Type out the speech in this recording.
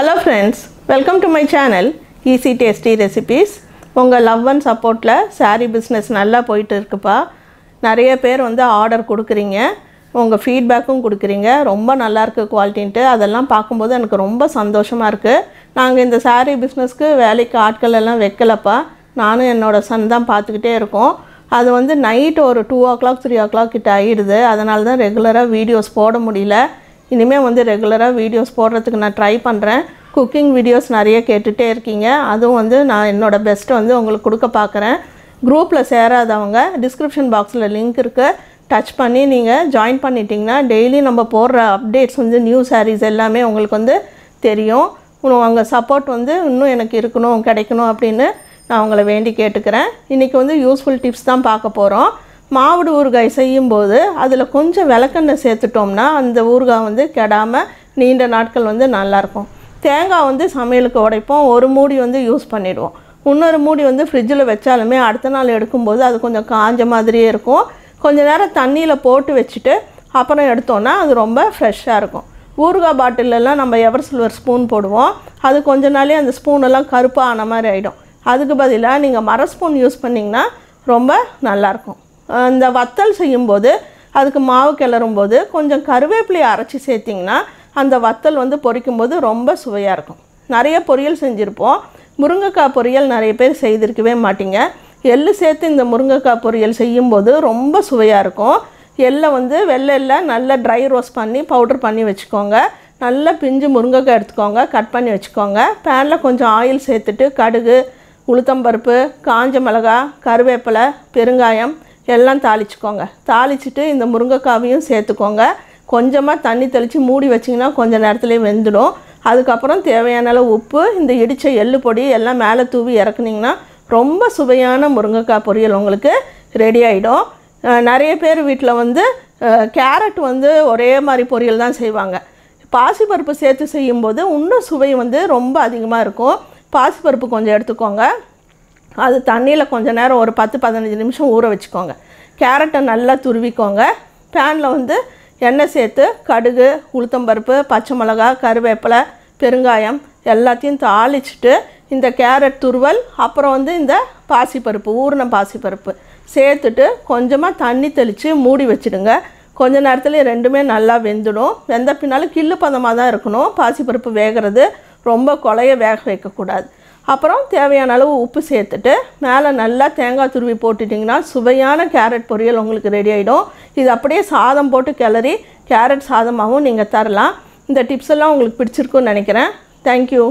Hello friends welcome to my channel easy tasty recipes உங்கள் love and சப்போர்ட்டில் saree business நல்லா போயிட்டு இருக்குப்பா. நிறைய பேர் வந்து ஆர்டர் கொடுக்குறீங்க. உங்கள் ஃபீட்பேக்கும் கொடுக்குறீங்க. ரொம்ப நல்லாயிருக்கு குவாலிட்டின்ட்டு அதெல்லாம் பார்க்கும்போது எனக்கு ரொம்ப சந்தோஷமாக இருக்குது நாங்கள் இந்த saree பிஸ்னஸ்க்கு வேலைக்கு ஆட்கள் எல்லாம் வைக்கலப்பா. நானும் என்னோடய சன் தான் பார்த்துக்கிட்டே இருக்கோம். அது வந்து நைட் ஒரு two o'clock three o'clock கிட்ட ஆகிடுது அதனால தான் ரெகுலராக வீடியோஸ் போட முடியல. இனிமேல் வந்து ரெகுலராக வீடியோஸ் போடுறதுக்கு நான் ட்ரை பண்ணுறேன் குக்கிங் வீடியோஸ் நிறைய கேட்டுகிட்டே இருக்கீங்க. அதுவும் வந்து நான் என்னோடய பெஸ்ட்டை வந்து உங்களுக்கு கொடுக்க பார்க்குறேன். குரூப்பில் சேராதவங்க டிஸ்கிரிப்ஷன் பாக்ஸில் லிங்க் இருக்குது டச் பண்ணி நீங்கள் ஜாயின் பண்ணிட்டீங்கன்னா டெய்லி நம்ம போடுற அப்டேட்ஸ் வந்து நியூ சாரீஸ் எல்லாமே உங்களுக்கு வந்து தெரியும். இன்னும் உங்கள் சப்போர்ட் வந்து இன்னும் எனக்கு இருக்கணும் கிடைக்கணும் அப்படின்னு நான் உங்களை வேண்டி கேட்டுக்கிறேன். இன்றைக்கி வந்து யூஸ்ஃபுல் டிப்ஸ் தான் பார்க்க போகிறோம் மாவுடு ஊறுகாய் செய்யும்போது அதில் கொஞ்சம் விளக்கெண்ணெய் சேர்த்துட்டோம்னா அந்த ஊறுகாய் வந்து கெடாமல் நீண்ட நாட்கள் வந்து நல்லாயிருக்கும். தேங்காய் வந்து சமையலுக்கு உடைப்போம். ஒரு மூடி வந்து யூஸ் பண்ணிவிடுவோம் இன்னொரு மூடி வந்து ஃப்ரிட்ஜில் வச்சாலுமே அடுத்த நாள் எடுக்கும்போது அது கொஞ்சம் காஞ்ச மாதிரியே இருக்கும். கொஞ்சம் நேரம் தண்ணியில் போட்டு வச்சுட்டு அப்புறம் எடுத்தோன்னா அது ரொம்ப ஃப்ரெஷ்ஷாக இருக்கும். ஊறுகாய் பாட்டிலெல்லாம் நம்ம எவர் சில்வர் ஸ்பூன் போடுவோம். அது கொஞ்ச நாளே அந்த ஸ்பூனெல்லாம் கருப்பாக ஆன மாதிரி ஆகிடும் அதுக்கு பதிலாக நீங்கள் மர ஸ்பூன் யூஸ் பண்ணிங்கன்னா ரொம்ப நல்லாயிருக்கும். அந்த வத்தல் செய்யும்போது அதுக்கு மாவு கிளறும் போது கொஞ்சம் கருவேப்பிலையை அரைச்சி சேர்த்திங்கன்னா அந்த வத்தல் வந்து பொரிக்கும் போது ரொம்ப சுவையாக இருக்கும். நிறைய பொரியல் செஞ்சுருப்போம். முருங்கைக்காய் பொரியல் நிறைய பேர் செய்திருக்கவே மாட்டிங்க. எள்ளு சேர்த்து இந்த முருங்கைக்காய் பொரியல் செய்யும்போது ரொம்ப சுவையாக இருக்கும். எள்ளை வந்து வெள்ளை எள்ளை நல்லா ட்ரை ரோஸ்ட் பண்ணி பவுடர் பண்ணி வச்சுக்கோங்க. நல்லா பிஞ்சு முருங்கைக்காய் எடுத்துக்கோங்க கட் பண்ணி வச்சுக்கோங்க. பேனில் கொஞ்சம் ஆயில் சேர்த்துட்டு கடுகு உளுத்தம்பருப்பு காஞ்ச மிளகா கருவேப்பிலை பெருங்காயம் எல்லாம் தாளிச்சுக்கோங்க. தாளிச்சிட்டு இந்த முருங்கைக்காவையும் சேர்த்துக்கோங்க. கொஞ்சமாக தண்ணி தெளித்து மூடி வச்சிங்கன்னா கொஞ்சம் நேரத்துலேயே வெந்துடும். அதுக்கப்புறம் தேவையான அளவு உப்பு இந்த இடித்த எள்ளு பொடி எல்லாம் மேலே தூவி இறக்குனீங்கன்னா ரொம்ப சுவையான முருங்கைக்காய் பொரியல் உங்களுக்கு ரெடி ஆகிடும் நிறைய பேர் வீட்டில் வந்து கேரட் வந்து ஒரே மாதிரி பொரியல் தான் செய்வாங்க. பாசிப்பருப்பு சேர்த்து செய்யும்போது இன்னும் சுவை வந்து ரொம்ப அதிகமாக இருக்கும். பாசிப்பருப்பு கொஞ்சம் எடுத்துக்கோங்க. அது தண்ணியில் கொஞ்சம் நேரம் ஒரு பத்து பதினஞ்சு நிமிஷம் ஊற வச்சுக்கோங்க. கேரட்டை நல்லா துருவிக்கோங்க. பேனில் வந்து எண்ணெய் சேர்த்து கடுகு உளுத்தம்பருப்பு பச்சை மிளகா கருவேப்பிலை பெருங்காயம் எல்லாத்தையும் தாளிச்சிட்டு இந்த கேரட் துருவல் அப்புறம் வந்து இந்த பாசிப்பருப்பு ஊறின பாசிப்பருப்பு சேர்த்துட்டு கொஞ்சமாக தண்ணி தெளித்து மூடி வச்சுடுங்க. கொஞ்ச நேரத்தில் ரெண்டுமே நல்லா வெந்துடும். வெந்த பின்னால் கில்லு பதமாக தான் இருக்கணும். பாசிப்பருப்பு வேகிறது ரொம்ப குழைய வேக வைக்கக்கூடாது. அப்புறம் தேவையான அளவு உப்பு சேர்த்துட்டு மேலே நல்லா தேங்காய் துருவி போட்டுட்டிங்கன்னா சுவையான கேரட் பொரியல் உங்களுக்கு ரெடி ஆகிடும் இது அப்படியே சாதம் போட்டு கிளறி கேரட் சாதமாகவும் நீங்கள் தரலாம். இந்த டிப்ஸ் எல்லாம் உங்களுக்கு பிடிச்சிருக்குன்னு நினைக்கிறேன். தேங்க்யூ